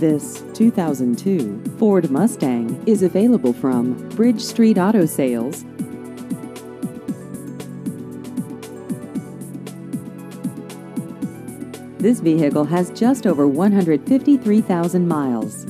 This 2002 Ford Mustang is available from Bridge Street Auto Sales. This vehicle has just over 153,000 miles.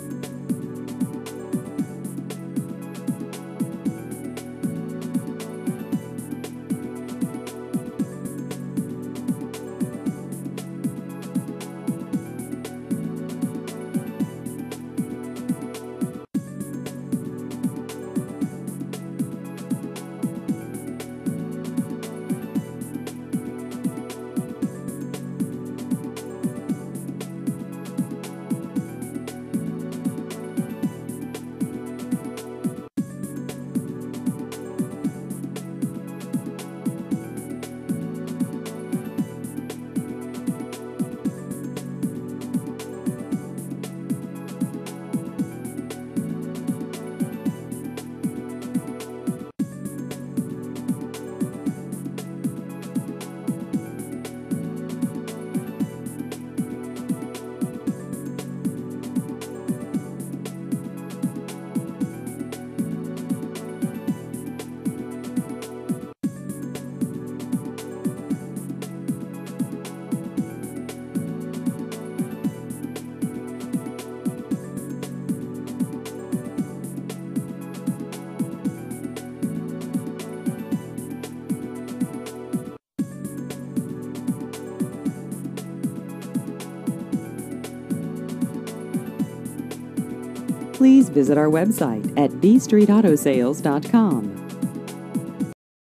Please visit our website at bstreetautosales.com.